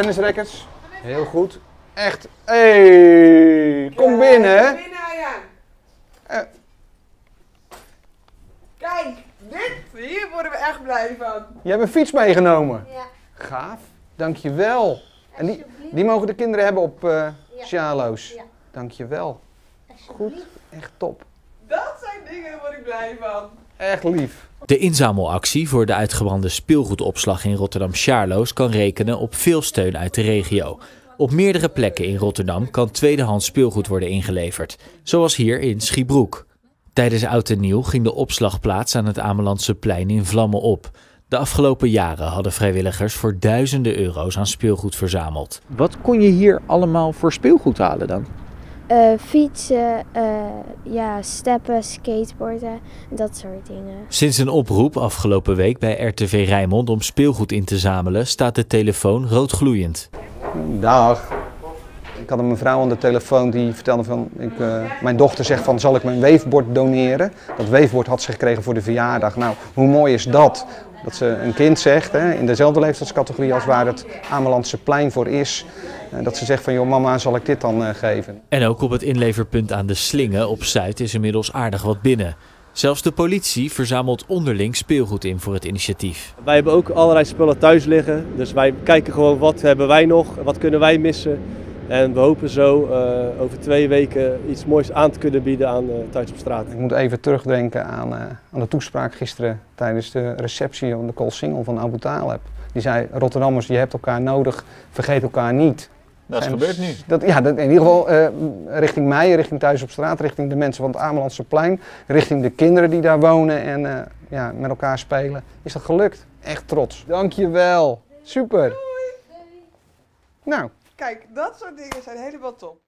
tennisrackets. Heel goed. Echt. Hey, kom binnen. hè. Binnen, Arjan. Eh. Kijk, dit, hier worden we echt blij van. Je hebt een fiets meegenomen. Ja, Gaaf. Dankjewel. En die, die mogen de kinderen hebben op eh Ja. Sjalo's. Ja. Dankjewel. Alsjeblieft. Echt top. Dat zijn dingen, daar word ik blij van. Echt lief. De inzamelactie voor de uitgebrande speelgoedopslag in Rotterdam-Charloes kan rekenen op veel steun uit de regio. Op meerdere plekken in Rotterdam kan tweedehands speelgoed worden ingeleverd, zoals hier in Schiebroek. Tijdens Oud en Nieuw ging de opslagplaats aan het Amelandse plein in vlammen op. De afgelopen jaren hadden vrijwilligers voor duizenden euro's aan speelgoed verzameld. Wat kon je hier allemaal voor speelgoed halen dan? Eh, fietsen, eh, ja, steppen, skateboarden, dat soort dingen. Sinds een oproep afgelopen week bij RTV Rijnmond om speelgoed in te zamelen, staat de telefoon roodgloeiend. Dag. Ik had een mevrouw aan de telefoon die vertelde van, ik, eh, mijn dochter zegt van, zal ik mijn weefbord doneren? Dat weefbord had ze gekregen voor de verjaardag. Nou, hoe mooi is dat? Dat ze een kind zegt, hè, in dezelfde leeftijdscategorie als waar het Amelandse plein voor is. eh, dat ze zegt van, joh mama, zal ik dit dan eh, geven? En ook op het inleverpunt aan de Slingen op Zuid is inmiddels aardig wat binnen. Zelfs de politie verzamelt onderling speelgoed in voor het initiatief. Wij hebben ook allerlei spullen thuis liggen. Dus wij kijken gewoon wat hebben wij nog, wat kunnen wij missen. En we hopen zo eh, over twee weken iets moois aan te kunnen bieden aan uh, Thuis op straat. Ik moet even terugdenken aan, uh, aan de toespraak gisteren tijdens de receptie van de Koolsingel van Abu Taleb. Die zei, Rotterdammers, je hebt elkaar nodig, vergeet elkaar niet. Dat En gebeurt nu. Dat, ja, dat, in ieder geval uh, richting mij, richting Thuis op straat, richting de mensen van het Amelandse plein, richting de kinderen die daar wonen en uh, ja, met elkaar spelen. Is dat gelukt? Echt trots. Dankjewel. Super. Nou. Kijk, dat soort dingen zijn helemaal top.